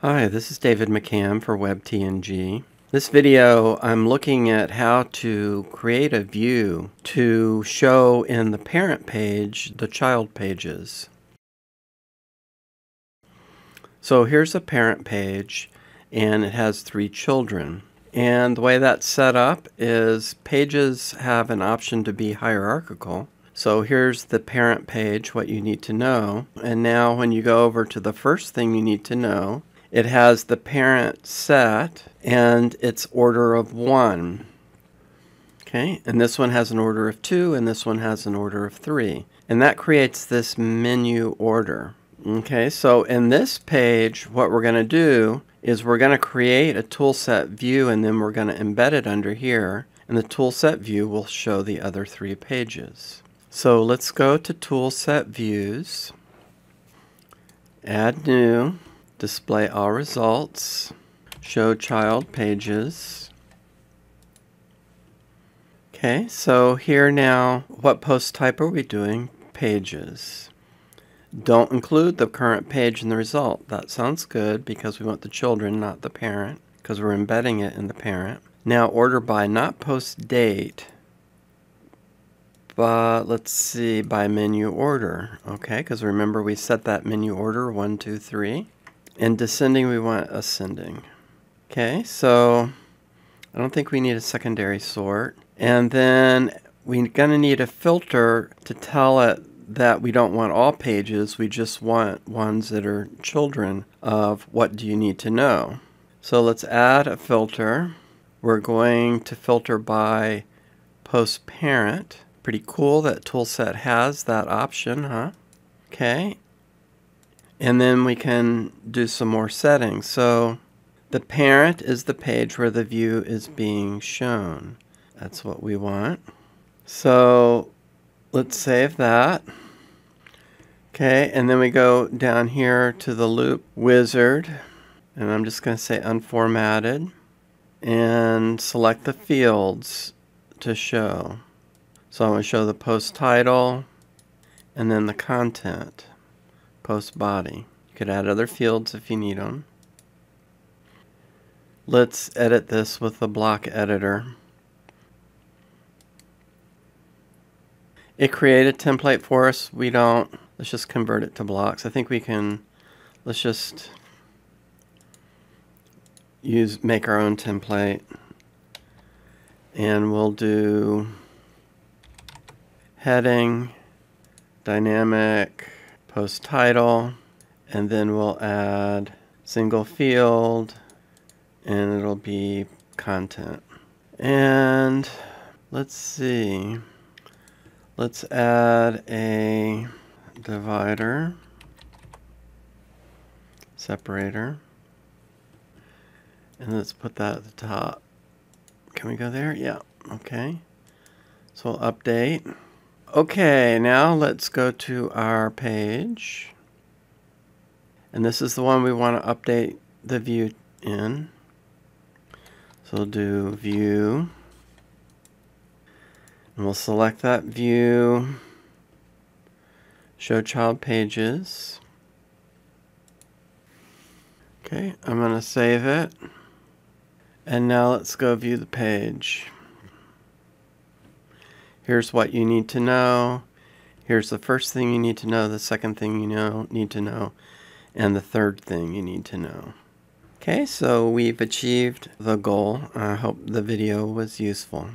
Hi, this is David McCan for WebTNG. This video, I'm looking at how to create a view to show in the parent page the child pages. So here's a parent page and it has three children. And the way that's set up is pages have an option to be hierarchical. So here's the parent page, what you need to know. And now when you go over to the first thing you need to know, it has the parent set and its order of one. Okay, and this one has an order of two and this one has an order of three. And that creates this menu order. Okay, so in this page, what we're going to do is we're going to create a toolset view and then we're going to embed it under here. And the toolset view will show the other three pages. So let's go to toolset views, add new, display all results, show child pages. Okay, so here now, what post type are we doing? Pages. Don't include the current page in the result. That sounds good because we want the children, not the parent, because we're embedding it in the parent. Now order by, not post date, but let's see, by menu order. Okay, because remember we set that menu order, one, two, three. In descending, we want ascending. Okay, so I don't think we need a secondary sort. And then we're going to need a filter to tell it that we don't want all pages, we just want ones that are children of what do you need to know. So let's add a filter. We're going to filter by post parent. Pretty cool that toolset has that option, huh? Okay. And then we can do some more settings. So the parent is the page where the view is being shown. That's what we want. So let's save that. Okay, and then we go down here to the loop wizard, and I'm just going to say unformatted, and select the fields to show. So I'm going to show the post title, and then the content, post body. You could add other fields if you need them. Let's edit this with the block editor. It created a template for us. We don't. Let's just convert it to blocks. I think we can, let's just use, make our own template. And we'll do heading, dynamic, post title, and then we'll add single field, and it'll be content. And let's see. Let's add a divider, separator, and let's put that at the top. Can we go there? Yeah, okay. So we'll update. Okay, now let's go to our page. And this is the one we want to update the view in. So we'll do view and we'll select that view, show child pages. Okay, I'm going to save it. And now let's go view the page. Here's what you need to know. Here's the first thing you need to know, the second thing you know need to know, and the third thing you need to know. Okay, so we've achieved the goal. I hope the video was useful.